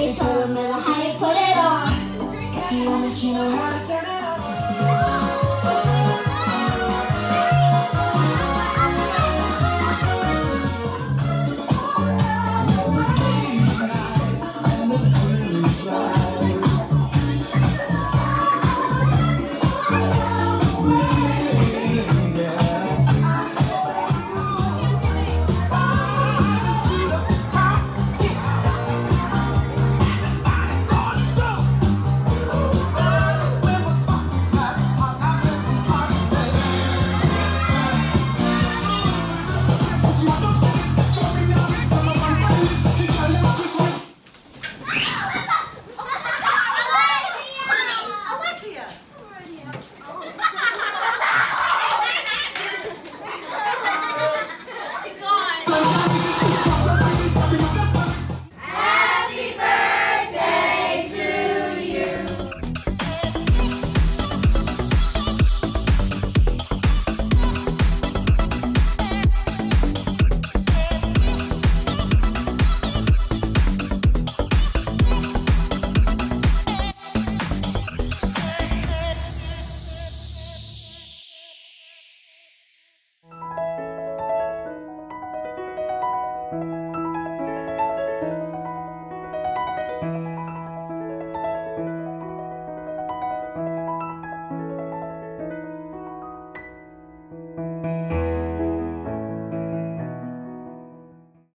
baby, tell him, I how you put it on. You wanna know how to turn it on.